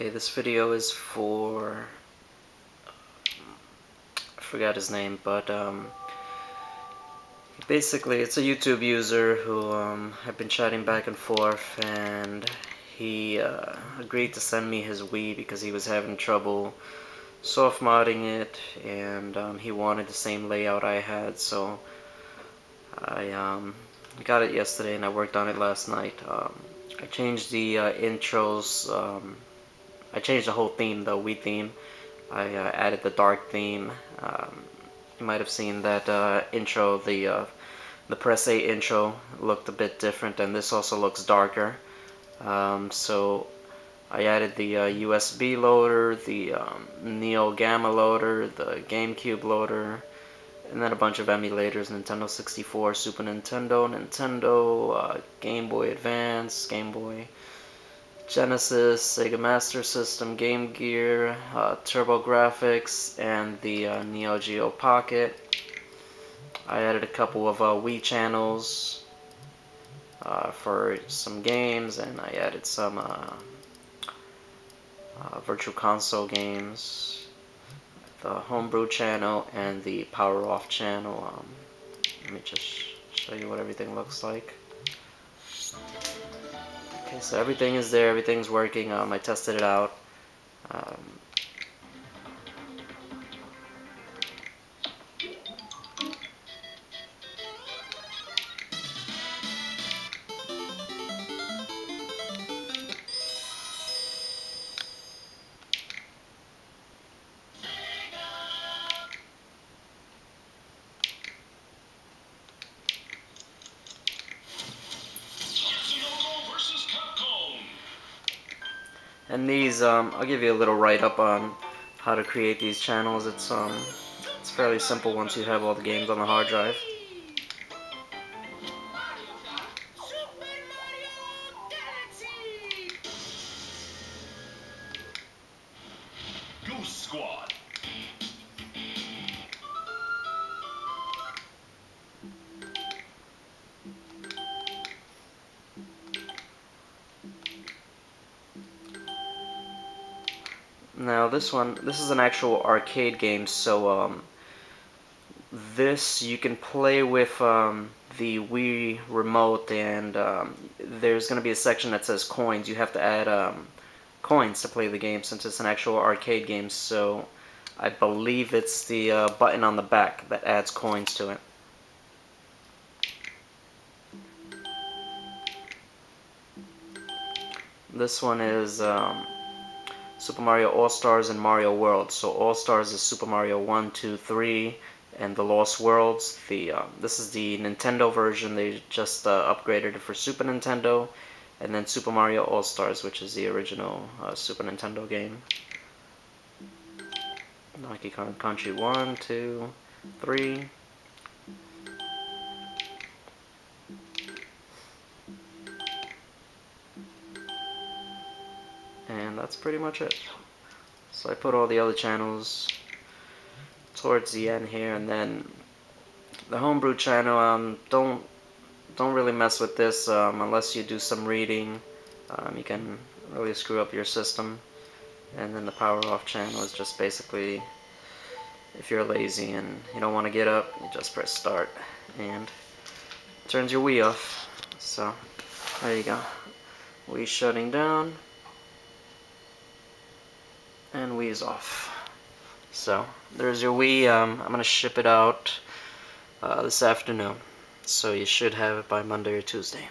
Okay, this video is for I forgot his name, but um, basically it's a YouTube user who um, I've been chatting back and forth, and he uh, agreed to send me his Wii because he was having trouble soft modding it, and um, he wanted the same layout I had, so I um, got it yesterday and I worked on it last night. Um, I changed the uh, intros um, I changed the whole theme, the Wii theme. I uh, added the dark theme. Um, you might have seen that uh, intro, the uh, the Press A intro looked a bit different, and this also looks darker. Um, so I added the USB uh, loader, the um, Neo Gamma loader, the GameCube loader, and then a bunch of emulators, Nintendo 64, Super Nintendo, Nintendo, uh, Game Boy Advance, Game Boy, Genesis, Sega Master System, Game Gear, uh, TurboGrafx, and the uh, Neo Geo Pocket. I added a couple of uh, Wii channels uh, for some games, and I added some uh, uh, Virtual Console games, the Homebrew channel, and the Power Off channel. Um, let me just show you what everything looks like. So everything is there, everything's working. Um, I tested it out. Um, And these, um, I'll give you a little write-up on how to create these channels. It's um, it's fairly simple once you have all the games on the hard drive. Now this one, this is an actual arcade game, so um, this you can play with um, the Wii remote, and um, there's going to be a section that says coins. You have to add um, coins to play the game since it's an actual arcade game. So I believe it's the uh, button on the back that adds coins to it. This one is um, Super Mario All-Stars and Mario World. So All-Stars is Super Mario 1, 2, 3, and the Lost Worlds. The um, This is the Nintendo version. They just uh, upgraded it for Super Nintendo. And then Super Mario All-Stars, which is the original uh, Super Nintendo game. Donkey Kong Country 1, 2, 3. That's pretty much it. So I put all the other channels towards the end here, and then the homebrew channel. Um, don't don't really mess with this um, unless you do some reading. Um, you can really screw up your system. And then the power off channel is just basically if you're lazy and you don't want to get up, you just press start and turns your Wii off. So there you go. Wii shutting down and Wii is off. So there's your Wii. Um, I'm gonna ship it out uh, this afternoon, so you should have it by Monday or Tuesday.